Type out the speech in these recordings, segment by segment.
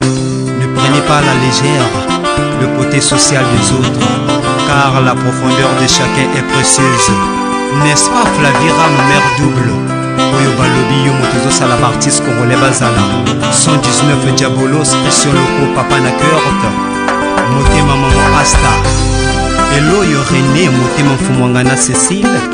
Ne prenez pas la légère le côté social des autres, car la profondeur de chacun est précieuse. N'est-ce pas Flavira, ma mère double oyo balobi yo moto ezosala baartiste congolais bazala 119 diabolos pression loko papa na keurte motema mama asta eloyo rene motema mfumwanga na cecile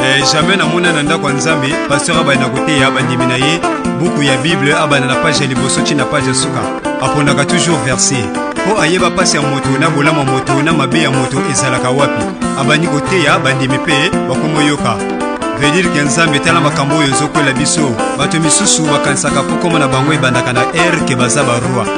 Eh, jamais namoni na ndako ya nzambe pasteur abanda koteya bandimi na ye buku ya bible abanda na page ya liboso ti na page ya suka aponaka toujours verset mpo ayeba mpasi ya moto na bolamu ya moto na mabe ya moto ezalaka wapi abandi koteya bandimi mpe bakomoyoka vedire ke nzambe tala makambo oyo ezokwela biso bato misusu bakanisaka kokoma na bango ebandaka na ere ke baza barwa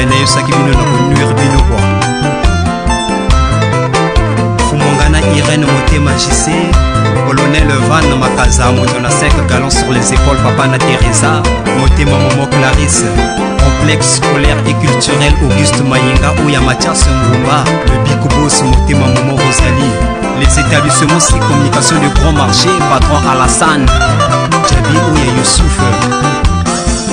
eh, nayebisaki bino na konuire bino kwa fumonga na irene motema jise colonel van makaza moto na 5 galant sur les épaules papa na teresa motema momo clarisse complexe scolaire et culturel auguste mayinga oya matias ngumba le big bos motema momo rosali les établissements si communication de grand marché patron alassane jabi oya yusufe